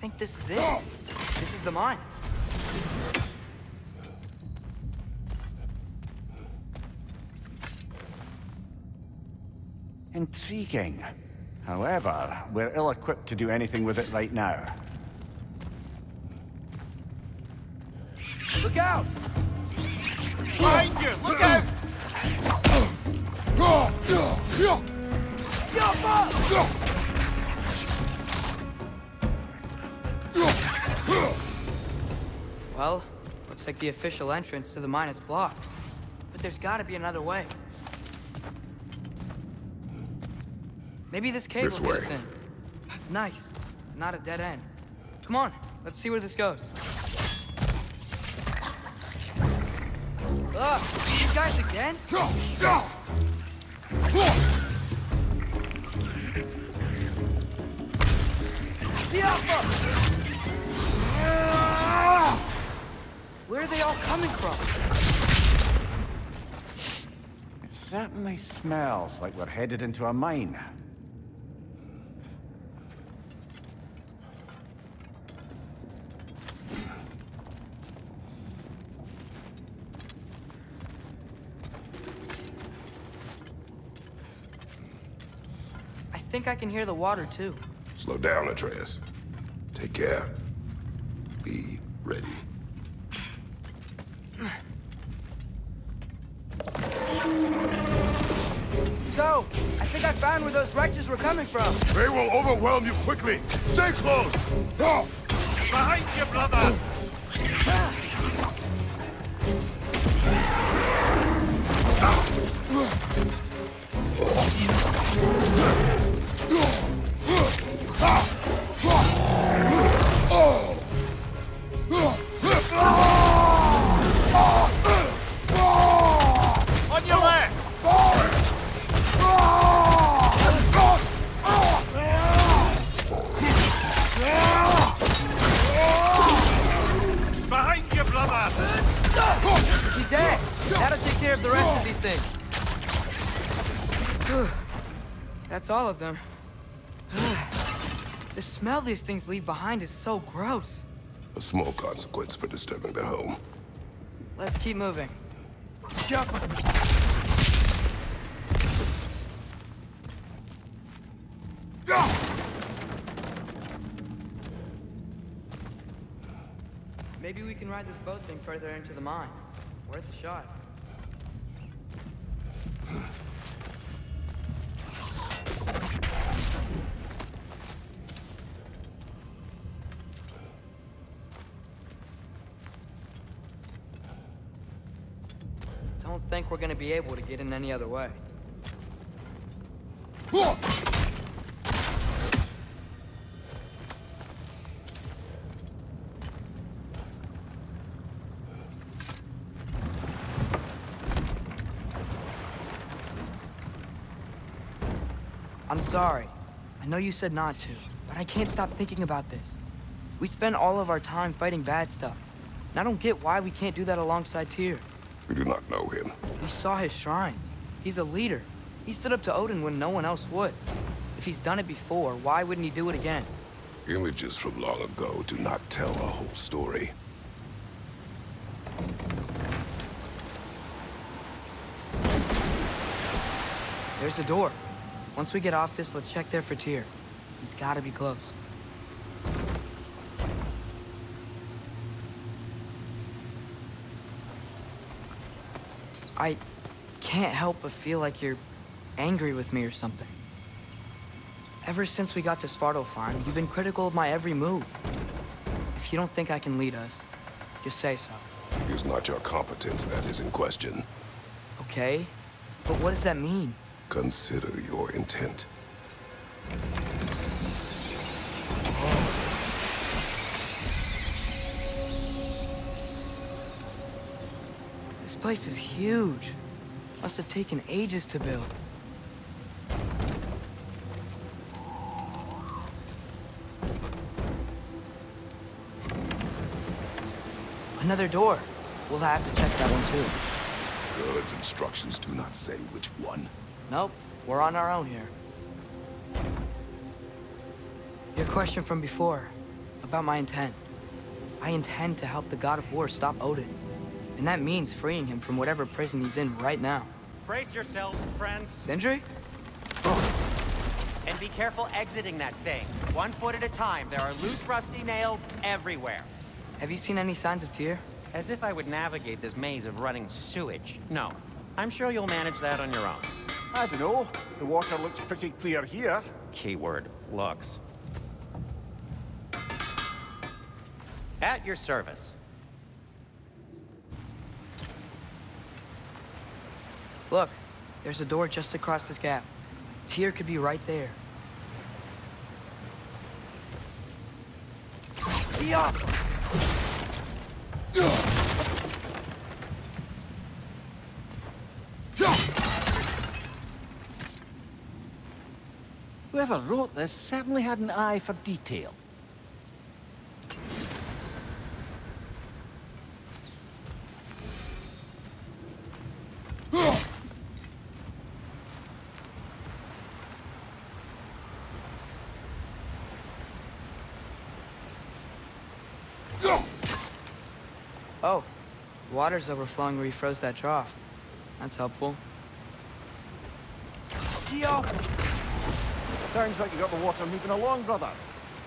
think this is it. This is the mine. Intriguing. However, we're ill-equipped to do anything with it right now. Look out! Behind you! Look out! Well, like the official entrance to the mine is blocked. But there's gotta be another way. Maybe this cave This will get way. us in. Nice. Not a dead end. Come on, let's see where this goes. Ugh, these guys again? The they all coming from? It certainly smells like we're headed into a mine. I think I can hear the water too. Slow down, Atreus. Take care. Be ready. So, I think I found where those wretches were coming from. They will overwhelm you quickly. Stay close. Behind you, brother! These things leave behind is so gross. A small consequence for disturbing their home. Let's keep moving. Jump. Maybe we can ride this boat thing further into the mine. Worth a shot. Think we're gonna be able to get in any other way. I'm sorry. I know you said not to, but I can't stop thinking about this. We spend all of our time fighting bad stuff. And I don't get why we can't do that alongside Tyr. We do not know him. We saw his shrines. He's a leader. He stood up to Odin when no one else would. If he's done it before, why wouldn't he do it again? Images from long ago do not tell a whole story. There's a door. Once we get off this, let's check there for Tyr. He's gotta be close. I can't help but feel like you're angry with me or something. Ever since we got to Svartalfheim, you've been critical of my every move. If you don't think I can lead us, just say so, It is not your competence that is in question. okay? But what does that mean? Consider your intent. Place is huge. Must have taken ages to build. Another door. We'll have to check that one too. God's instructions do not say which one. Nope, we're on our own here. Your question from before, about my intent. I intend to help the God of War stop Odin. And that means freeing him from whatever prison he's in right now. Brace yourselves, friends, Sindri? and be careful exiting that thing. One foot at a time. There are loose, rusty nails everywhere. Have you seen any signs of Tyr? As if I would navigate this maze of running sewage. No. I'm sure you'll manage that on your own. I don't know. The water looks pretty clear here. Keyword, looks. At your service. Look, there's a door just across this gap. Tyr could be right there. Yeah! Whoever wrote this certainly had an eye for detail. Oh, water's overflowing where you froze that trough. That's helpful. Yeah! Sounds like you got the water moving along, brother.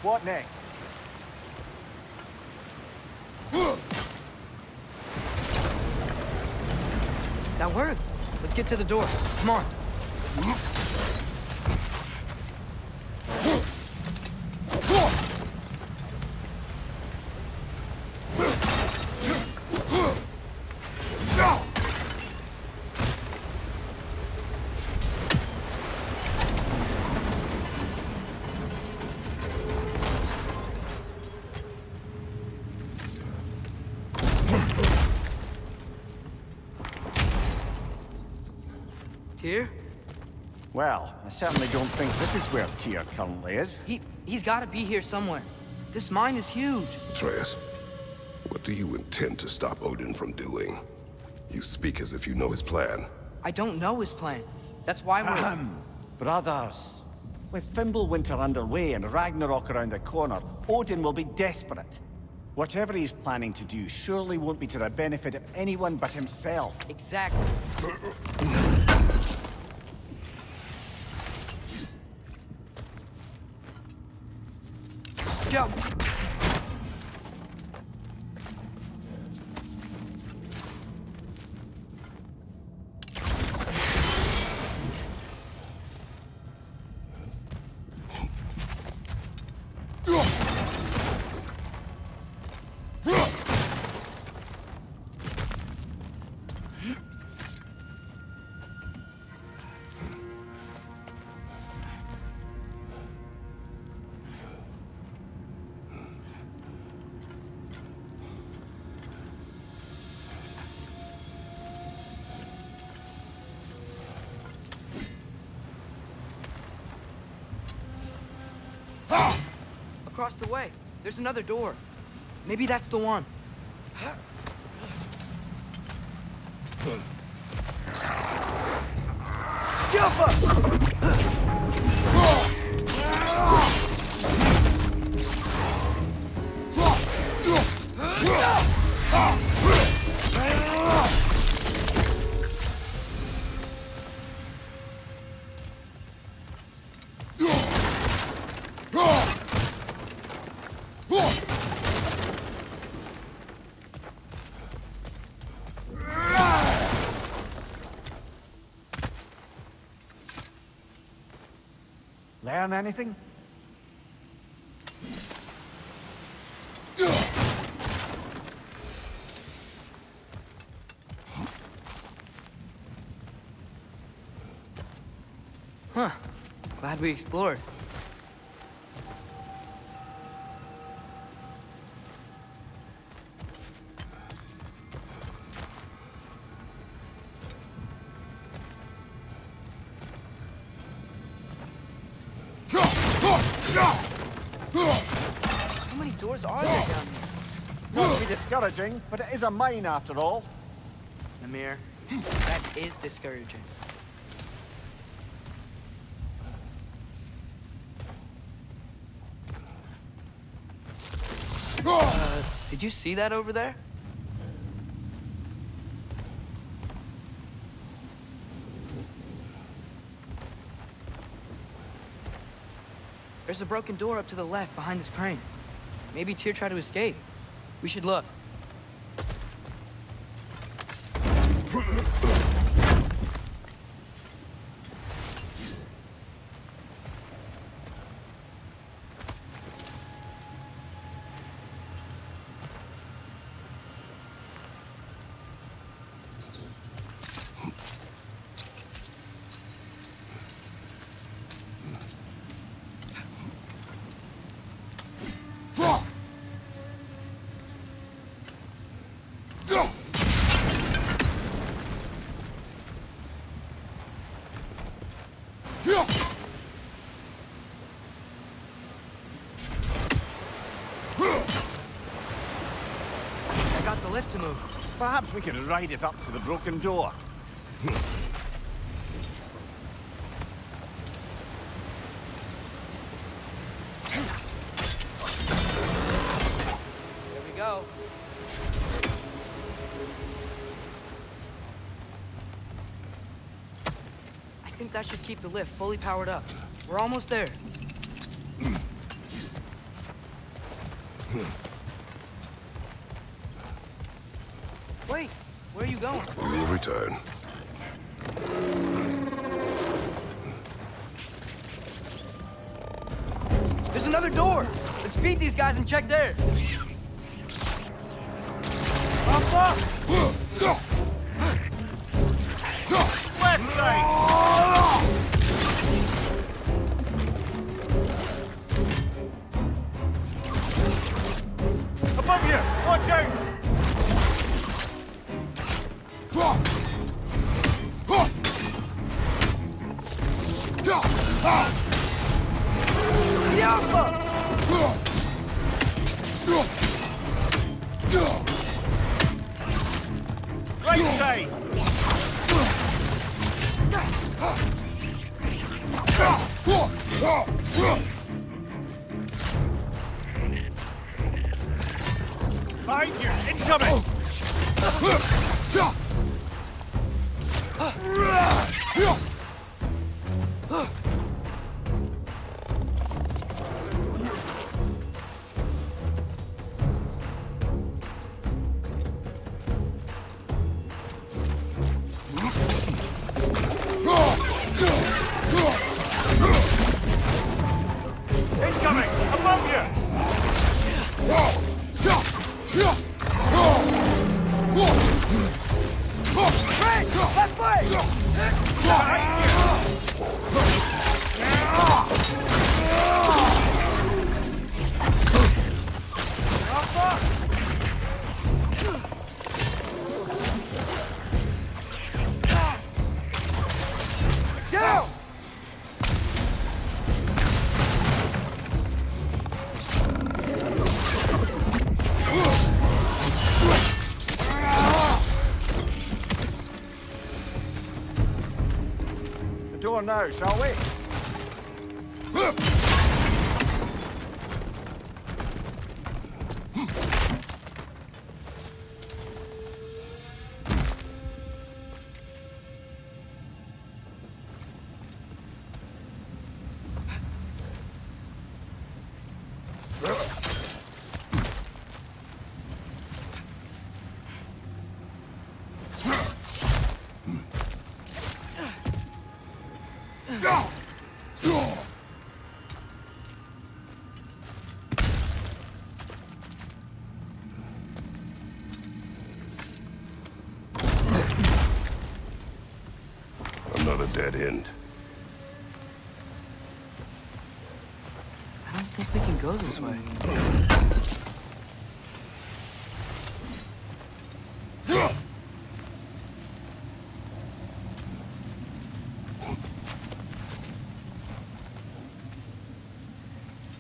What next? That worked. Let's get to the door. Come on. Certainly don't think this is where Tyr currently is. He, he's gotta be here somewhere. This mine is huge. Atreus, what do you intend to stop Odin from doing? You speak as if you know his plan. I don't know his plan. That's why we're... Ahem. Brothers, with Fimbulwinter underway and Ragnarok around the corner, Odin will be desperate. Whatever he's planning to do surely won't be to the benefit of anyone but himself. Exactly. Across the way, there's another door. Maybe that's the one. Learn anything? Huh. Glad we explored. Discouraging, but it is a mine after all. Mimir, that is discouraging. Uh, did you see that over there? There's a broken door up to the left behind this crane. Maybe Tyr tried to escape. We should look. I got the lift to move. Perhaps we could ride it up to the broken door. We go. I think that should keep the lift fully powered up. We're almost there. Wait, where are you going? We will return. There's another door! Let's beat these guys and check there! Right Shall we? Dead end. I don't think we can go this way.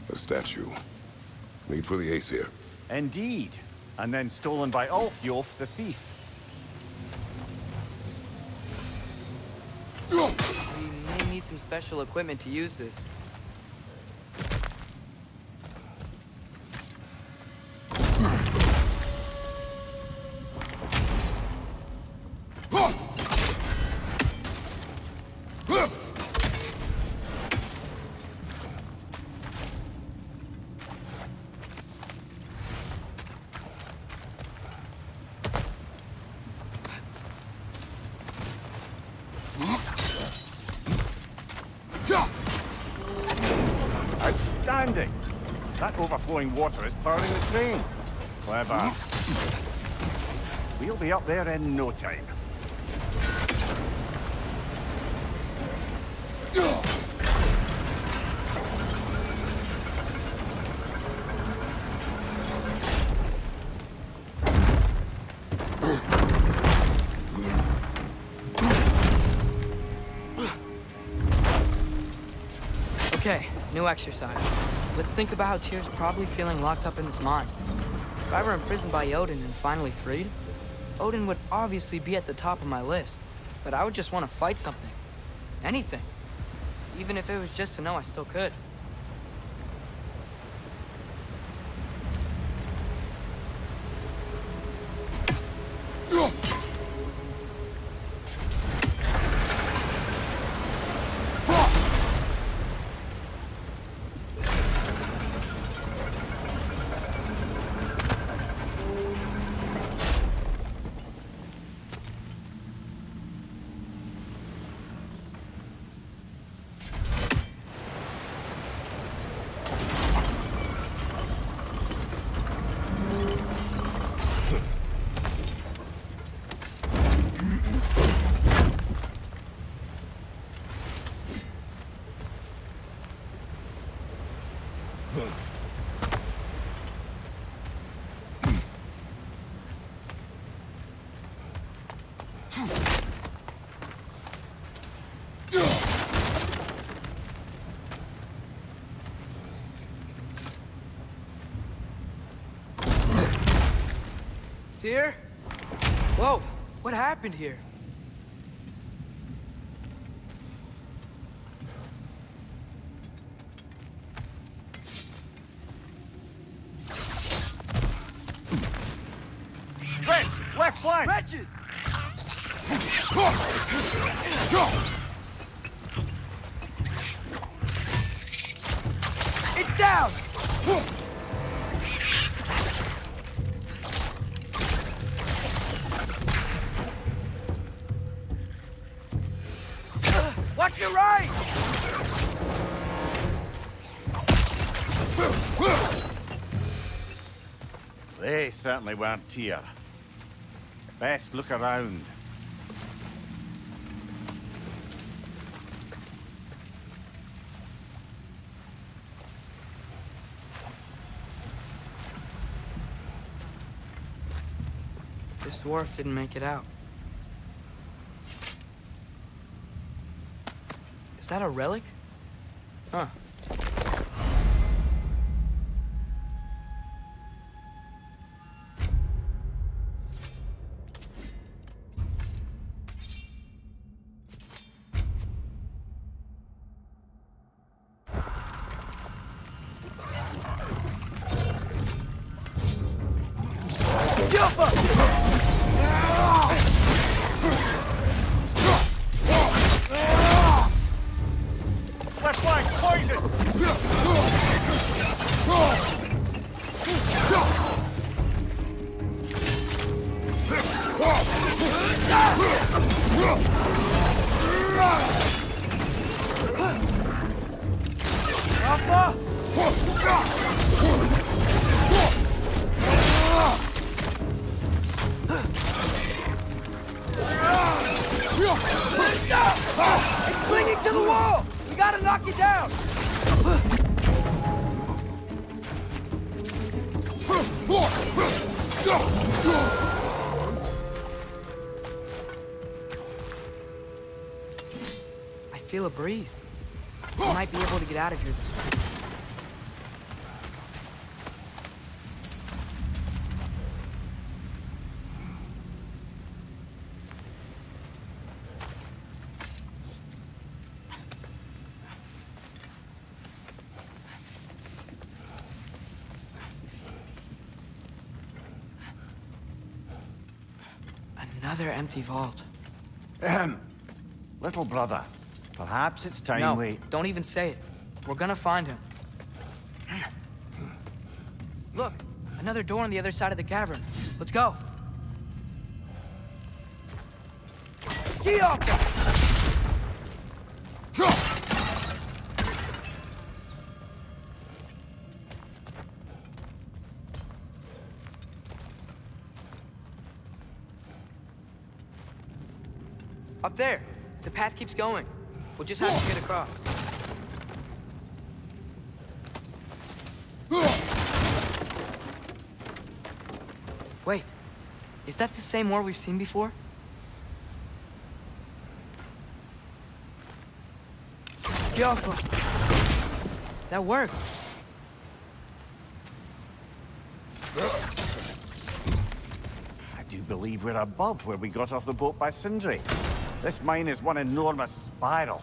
A statue. Made for the Aesir. Indeed. And then stolen by Ulfjolf the thief. Need some special equipment to use this. Overflowing water is powering the train. Clever. We'll be up there in no time. Okay, new exercise. Let's think about how Tyr's probably feeling locked up in this mine. If I were imprisoned by Odin and finally freed, Odin would obviously be at the top of my list. But I would just want to fight something. Anything. Even if it was just to know I still could. Tyr? Whoa, what happened here? Red, left flank! Wretches! It's down! They certainly weren't here. Best look around. This dwarf didn't make it out. Is that a relic? Huh. Left flank! It's clinging to the wall! Knock it down! I feel a breeze. We might be able to get out of here this way. Another empty vault. Ahem. Little brother, perhaps it's time No, we... don't even say it. We're gonna find him. Look, another door on the other side of the cavern. Let's go. Ski off! Up there. The path keeps going. We'll just have to get across. Wait. Is that the same war we've seen before? get Jaffa! That worked. I do believe we're above where we got off the boat by Sindri. This mine is one enormous spiral.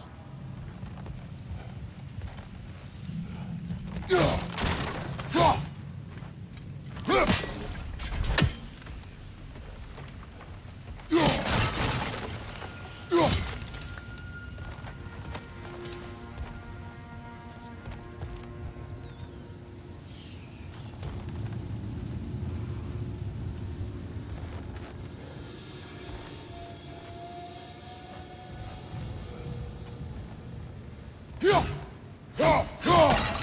I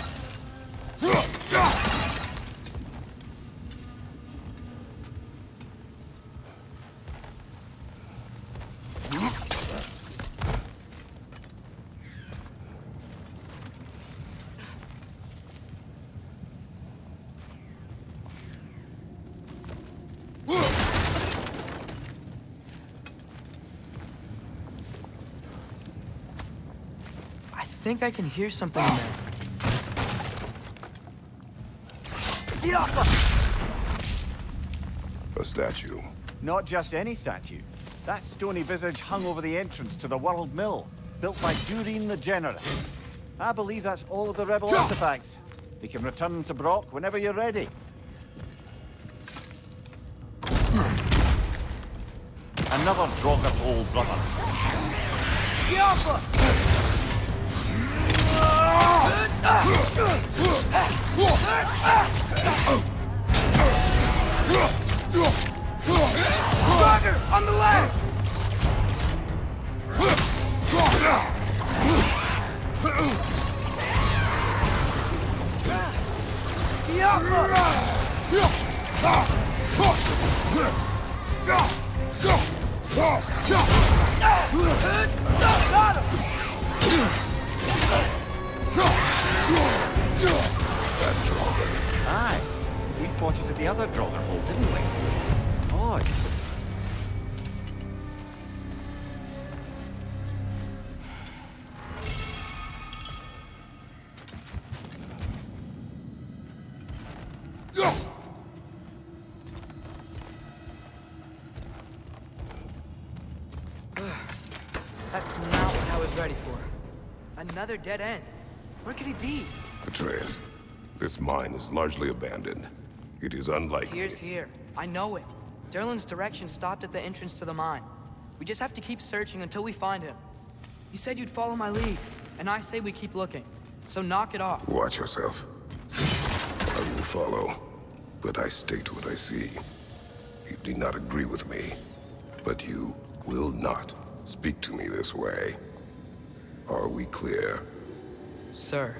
think I can hear something in there. Jaffa! A statue. Not just any statue. That stony visage hung over the entrance to the World Mill, built by Durin the Generous. I believe that's all of the rebel artifacts. You can return them to Brok whenever you're ready. Another Draugr old brother. Roger! On the left! Aye. We fought it at the other Draugr hole, didn't we? Odd. That's not what I was ready for. Another dead end. Where could he be? Atreus, this mine is largely abandoned. It is unlikely. Tyr's here. I know it. Durlin's direction stopped at the entrance to the mine. We just have to keep searching until we find him. You said you'd follow my lead, and I say we keep looking. So knock it off. Watch yourself. I will follow, but I state what I see. You do not agree with me, but you will not speak to me this way. Are we clear? Sir.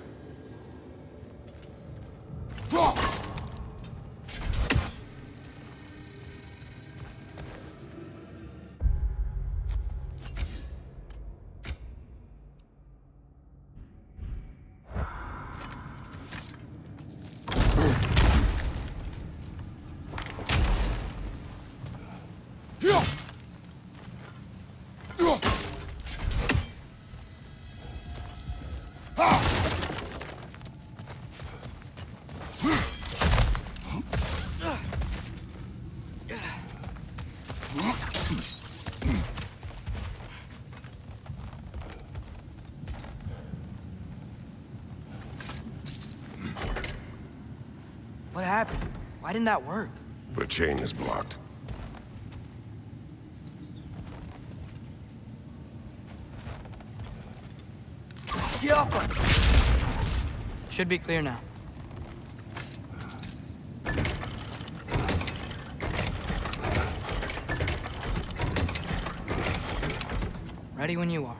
What happened? Why didn't that work? The chain is blocked. Should be clear now. Ready when you are.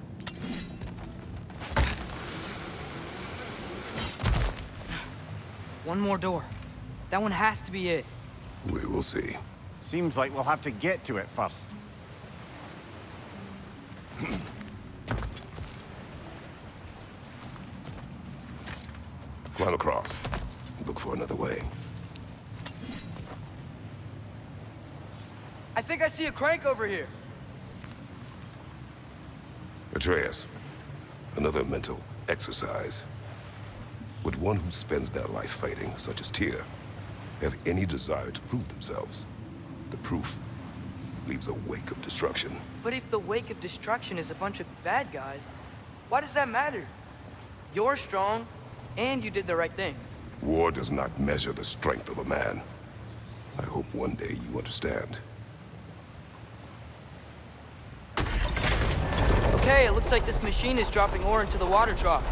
One more door. That one has to be it. We will see. Seems like we'll have to get to it first. Climb across. Look for another way. I think I see a crank over here. Atreus, another mental exercise. Would one who spends their life fighting, such as Tyr, have any desire to prove themselves? The proof leaves a wake of destruction. But if the wake of destruction is a bunch of bad guys, why does that matter? You're strong, and you did the right thing. War does not measure the strength of a man. I hope one day you understand. Okay, it looks like this machine is dropping ore into the water trough.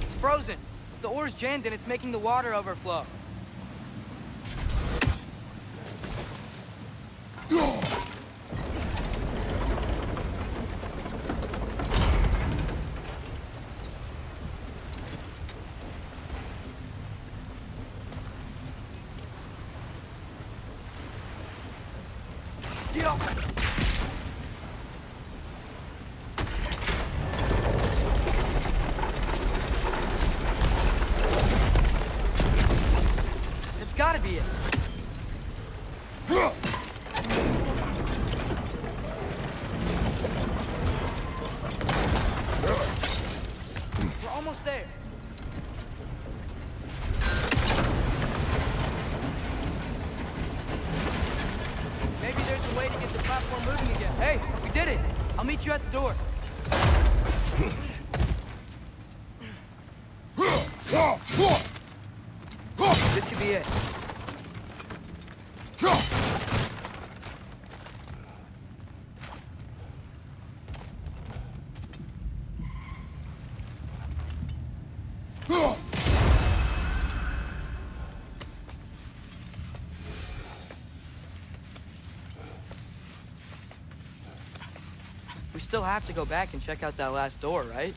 It's frozen. The ore's jammed and it's making the water overflow. Get off! It's gotta be it. We're almost there. Maybe there's a way to get the platform moving again. Hey, we did it. I'll meet you at the door. This could be it. We still have to go back and check out that last door, right?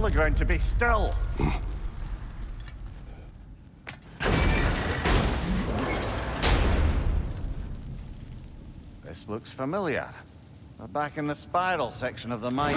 The ground to be still. This looks familiar. We're back in the spiral section of the mine.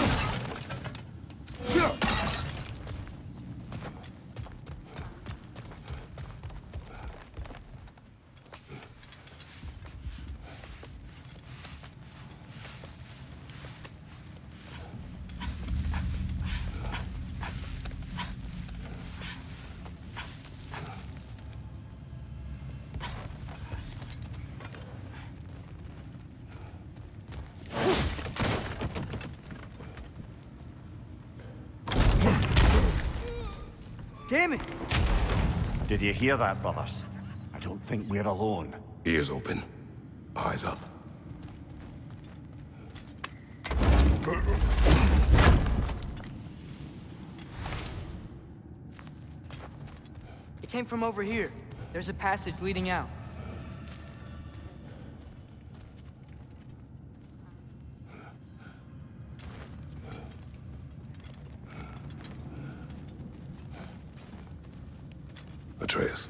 Damn it! Did you hear that, brothers? I don't think we're alone. Ears open. Eyes up. It came from over here. There's a passage leading out. Atreus,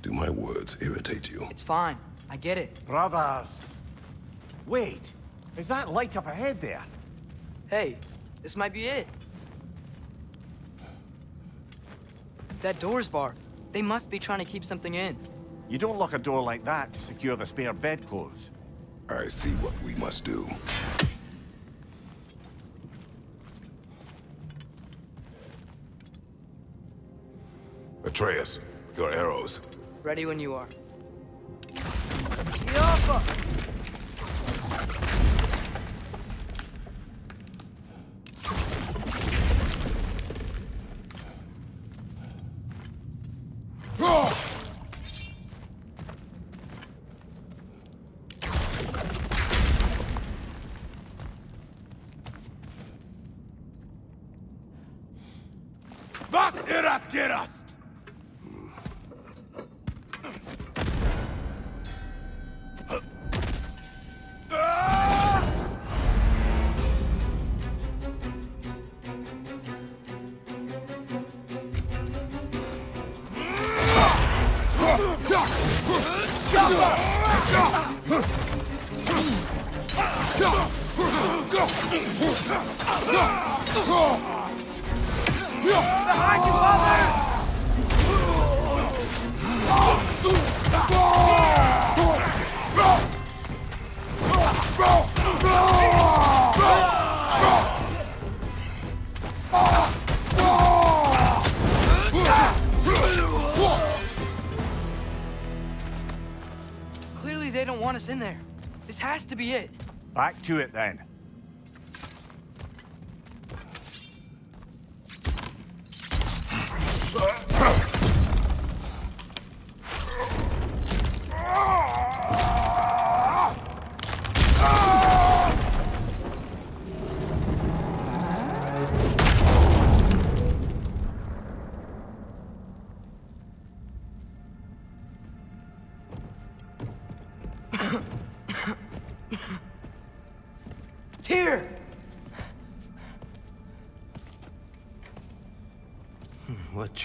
do my words irritate you? It's fine. I get it. Brothers! Wait, is that light up ahead there? Hey, this might be it. That door's barred. They must be trying to keep something in. You don't lock a door like that to secure the spare bedclothes. I see what we must do. Atreus, your arrows. Ready when you are. Wat Behind you, mother! Clearly they don't want us in there. This has to be it. Back to it then.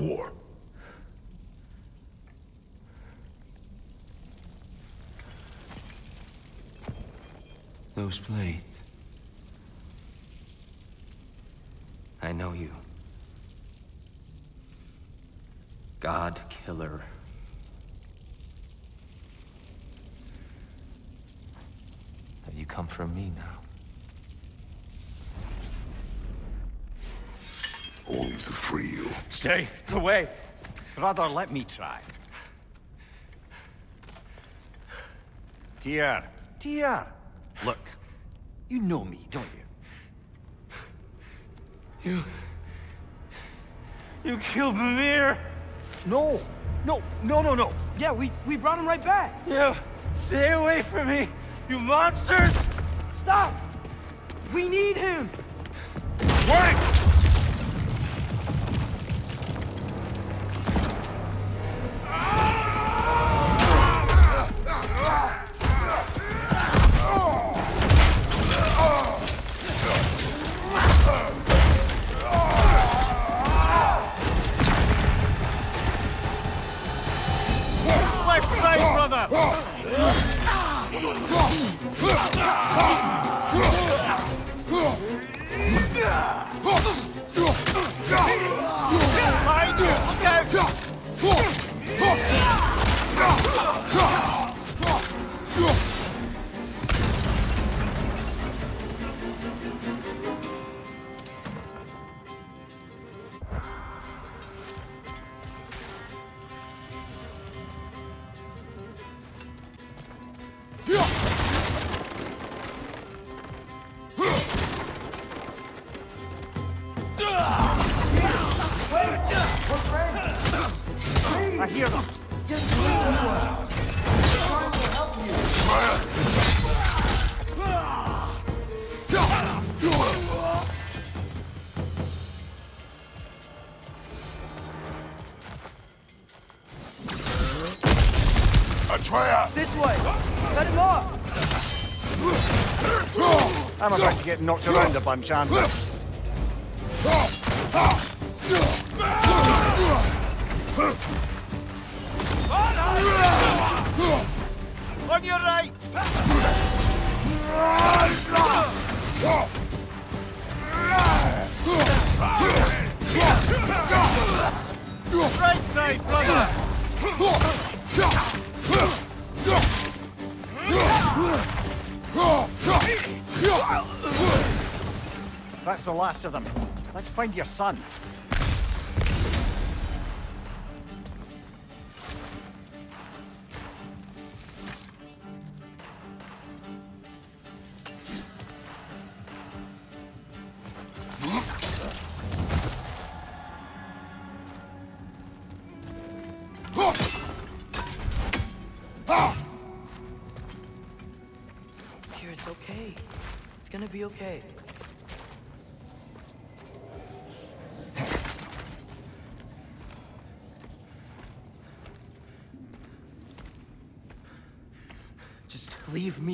War. Those blades. I know you. God Killer. Have you come for me now? Stay away. Rather, let me try. Tyr, Tyr. Look, you know me, don't you? You... You killed Mimir! No, no, no, no, no. Yeah, we, we brought him right back. You... Stay away from me! You monsters! Stop! We need him! Atreus! This way! Cut him off! I'm about to get knocked around a bunch, aren't I? On your right! Right side, brother! That's the last of them. Let's find your son.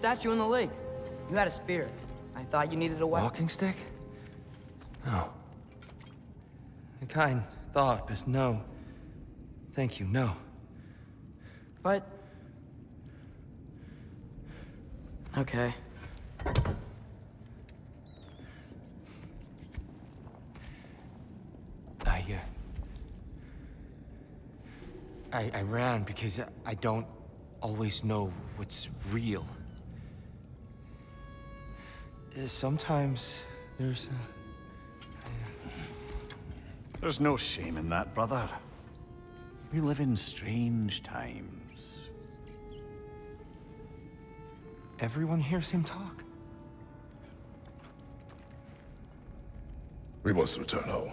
Statue in the lake. You had a spear. I thought you needed a weapon. Walking stick? No. A kind thought, but no. Thank you, no. But... Okay. I, uh... I, I ran because I, I don't always know what's real. Sometimes there's uh, There's no shame in that, brother. We live in strange times. everyone hears him talk. We must return home.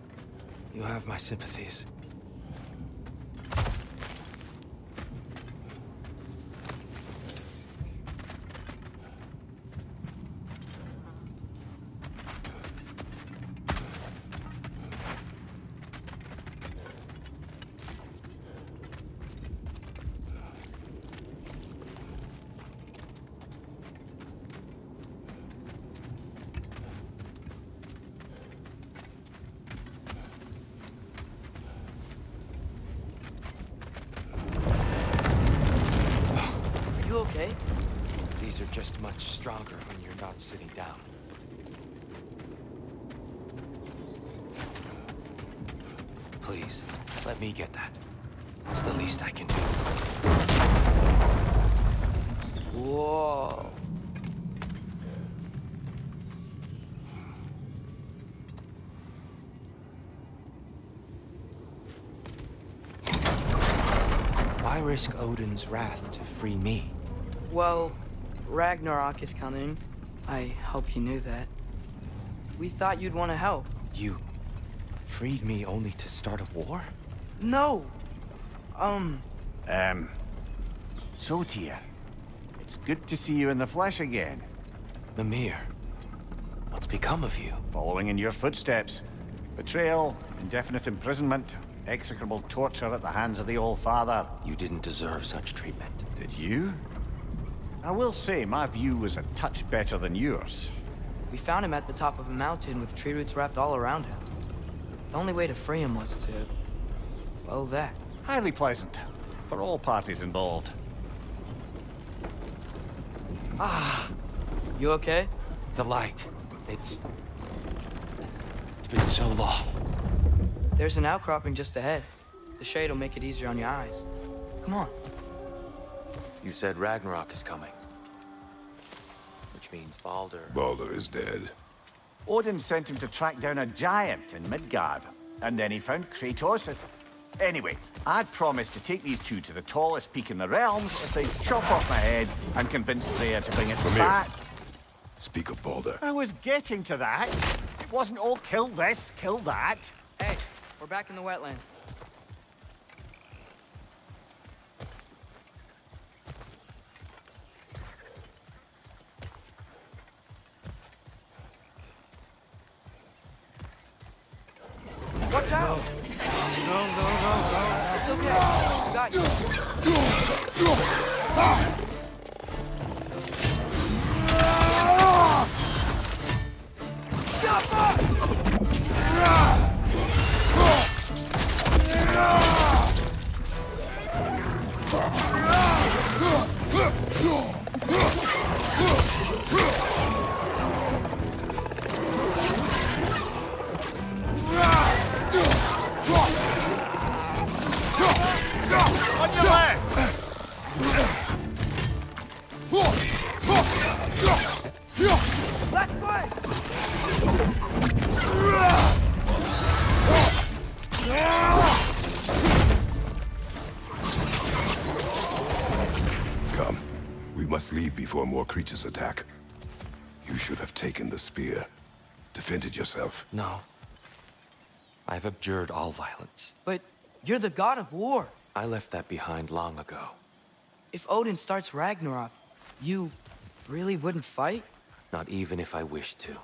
You have my sympathies. Are you okay? These are just much stronger when you're not sitting down. Please, let me get that. It's the least I can do. Whoa. Why risk Odin's wrath to free me? Well, Ragnarok is coming. I hope you knew that. We thought you'd want to help. You freed me only to start a war? No! Um, Um, so Tyr, it's good to see you in the flesh again. Mimir, what's become of you? Following in your footsteps. Betrayal, indefinite imprisonment, execrable torture at the hands of the Allfather. You didn't deserve such treatment. Did you? I will say, my view was a touch better than yours. We found him at the top of a mountain with tree roots wrapped all around him. The only way to free him was to... well, that. Highly pleasant. For all parties involved. Ah! You okay? The light. It's... It's been so long. There's an outcropping just ahead. The shade will make it easier on your eyes. Come on. You said Ragnarok is coming. Which means Baldur... Baldur is dead. Odin sent him to track down a giant in Midgard. And then he found Kratos. Anyway, I'd promised to take these two to the tallest peak in the realms if they chop off my head and convince Freya to bring it Come here. back. Speak of Baldur. I was getting to that. It wasn't all kill this, kill that. Hey, we're back in the wetlands. Watch out! No, no, no, no. It's okay. I got you. On the spear. Defended yourself. No. I've abjured all violence. But you're the god of war. I left that behind long ago. If Odin starts Ragnarok, you really wouldn't fight? Not even if I wished to.